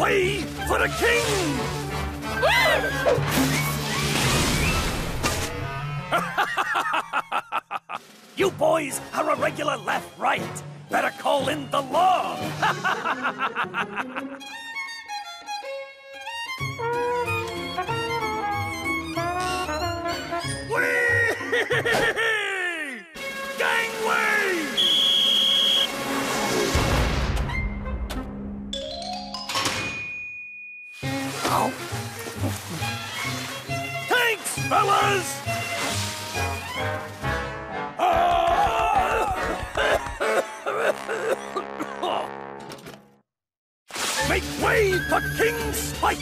way for the king! you boys are a regular left-right. Better call in the law. Thanks, fellas! Make way for King Spike!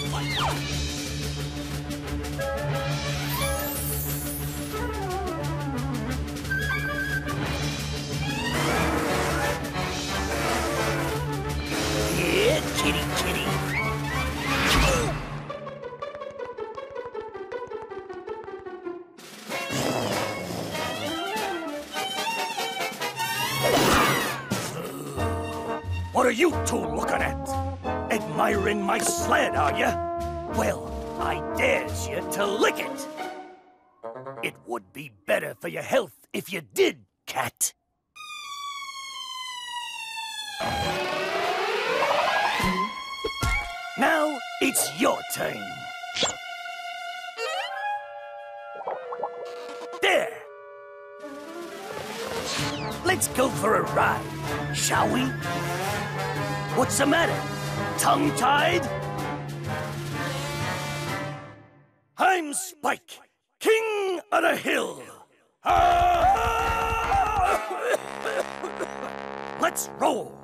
Are you two looking at? Admiring my sled, are you? Well, I dares you to lick it. It would be better for your health if you did, cat. Now it's your turn. There. Let's go for a ride, shall we? What's the matter? Tongue-tied? I'm Spike, king of the hill. Let's roll.